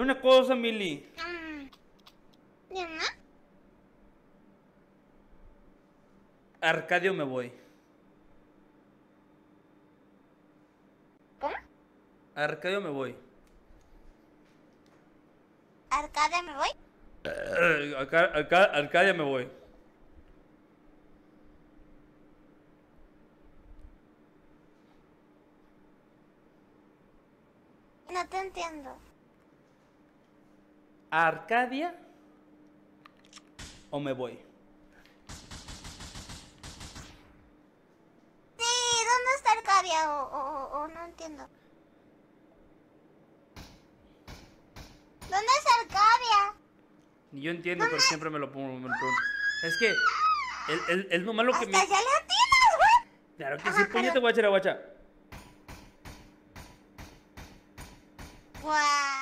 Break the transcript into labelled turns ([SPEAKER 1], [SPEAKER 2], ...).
[SPEAKER 1] Una cosa, Mili.
[SPEAKER 2] Mm.
[SPEAKER 1] Arcadio me voy.
[SPEAKER 2] ¿Cómo?
[SPEAKER 1] Arcadio me voy.
[SPEAKER 2] ¿Arcadia me voy?
[SPEAKER 1] Eh, Arca- Arca- Arcadia me voy.
[SPEAKER 2] No te entiendo.
[SPEAKER 1] ¿Arcadia o me voy?
[SPEAKER 2] Sí, ¿dónde está Arcadia? O, o, o- no entiendo. ¿Dónde es Arcadia?
[SPEAKER 1] Yo entiendo, pero siempre me lo pongo, me lo pregunto. Es que nomás lo que
[SPEAKER 2] Hasta
[SPEAKER 1] me...
[SPEAKER 2] ya le atinas, güey.
[SPEAKER 1] Claro que sí, puñete, guachara, guacha.
[SPEAKER 2] Guau.